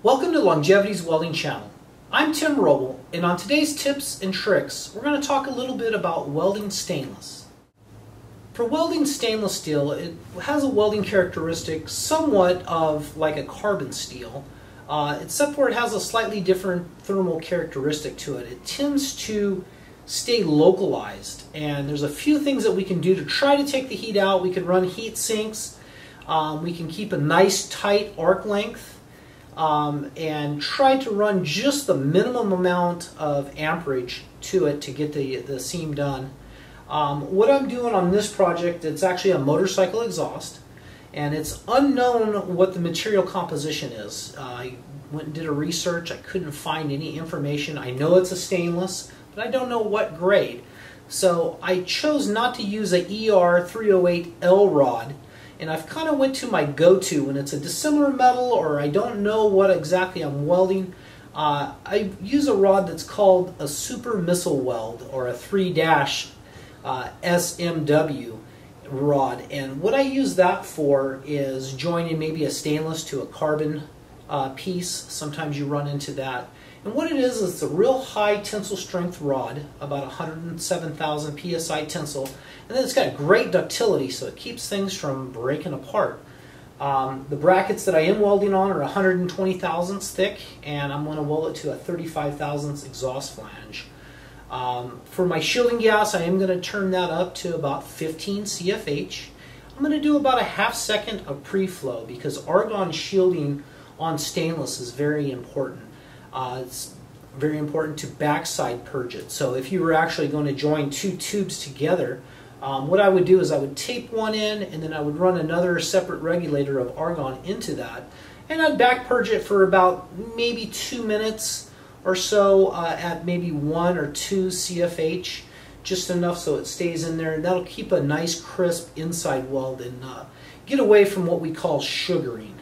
Welcome to Longevity's Welding Channel. I'm Tim Roble, and on today's tips and tricks, we're going to talk a little bit about welding stainless. For welding stainless steel, it has a welding characteristic somewhat of like a carbon steel, uh, except for it has a slightly different thermal characteristic to it. It tends to stay localized, and there's a few things that we can do to try to take the heat out. We can run heat sinks, um, we can keep a nice tight arc length, um, and try to run just the minimum amount of amperage to it to get the, the seam done. Um, what I'm doing on this project, it's actually a motorcycle exhaust and it's unknown what the material composition is. Uh, I went and did a research, I couldn't find any information. I know it's a stainless, but I don't know what grade. So I chose not to use a ER308L rod and I've kind of went to my go-to when it's a dissimilar metal or I don't know what exactly I'm welding. Uh, I use a rod that's called a super missile weld or a 3 dash uh, SMW rod and what I use that for is joining maybe a stainless to a carbon uh, piece. Sometimes you run into that. And what it is, it's a real high tensile strength rod, about 107,000 psi tensile, and then it's got great ductility, so it keeps things from breaking apart. Um, the brackets that I am welding on are 120 thousandths thick, and I'm going to weld it to a 35 thousandths exhaust flange. Um, for my shielding gas, I am going to turn that up to about 15 CFH. I'm going to do about a half second of pre-flow because argon shielding on stainless is very important. Uh, it's very important to backside purge it. So if you were actually going to join two tubes together, um, what I would do is I would tape one in and then I would run another separate regulator of argon into that and I'd back purge it for about maybe two minutes or so uh, at maybe one or two CFH just enough so it stays in there and that'll keep a nice crisp inside weld and uh, get away from what we call sugaring.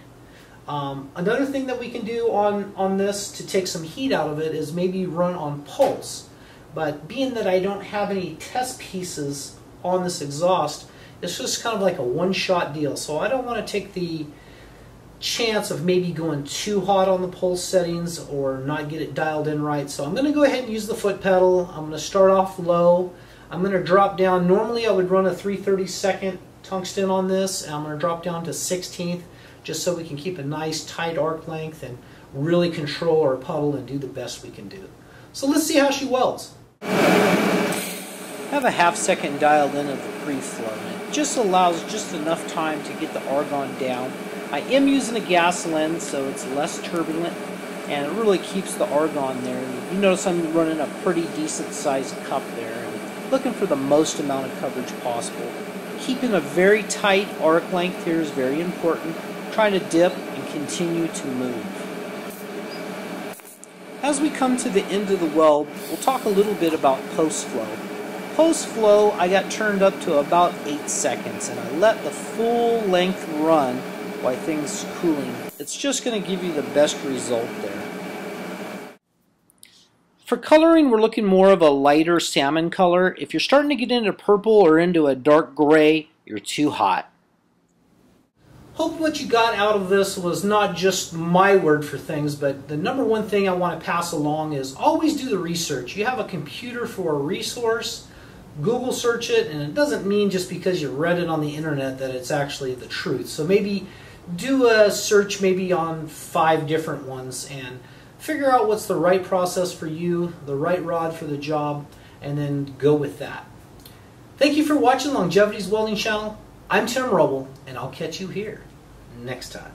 Um, another thing that we can do on, on this to take some heat out of it is maybe run on pulse. But being that I don't have any test pieces on this exhaust, it's just kind of like a one-shot deal. So I don't want to take the chance of maybe going too hot on the pulse settings or not get it dialed in right. So I'm going to go ahead and use the foot pedal. I'm going to start off low. I'm going to drop down. Normally I would run a 332nd tungsten on this. And I'm going to drop down to 16th just so we can keep a nice tight arc length and really control our puddle and do the best we can do. So let's see how she welds. I have a half second dialed in of the pre-flow. It just allows just enough time to get the argon down. I am using a gas lens so it's less turbulent and it really keeps the argon there. You notice I'm running a pretty decent sized cup there and looking for the most amount of coverage possible. Keeping a very tight arc length here is very important try to dip and continue to move. As we come to the end of the weld, we'll talk a little bit about post flow. Post flow, I got turned up to about 8 seconds and I let the full length run while things cooling. It's just going to give you the best result there. For coloring, we're looking more of a lighter salmon color. If you're starting to get into purple or into a dark gray, you're too hot. Hope what you got out of this was not just my word for things, but the number one thing I want to pass along is always do the research. You have a computer for a resource, Google search it, and it doesn't mean just because you read it on the internet that it's actually the truth. So maybe do a search maybe on five different ones and figure out what's the right process for you, the right rod for the job, and then go with that. Thank you for watching Longevity's Welding Channel. I'm Tim Roble, and I'll catch you here next time.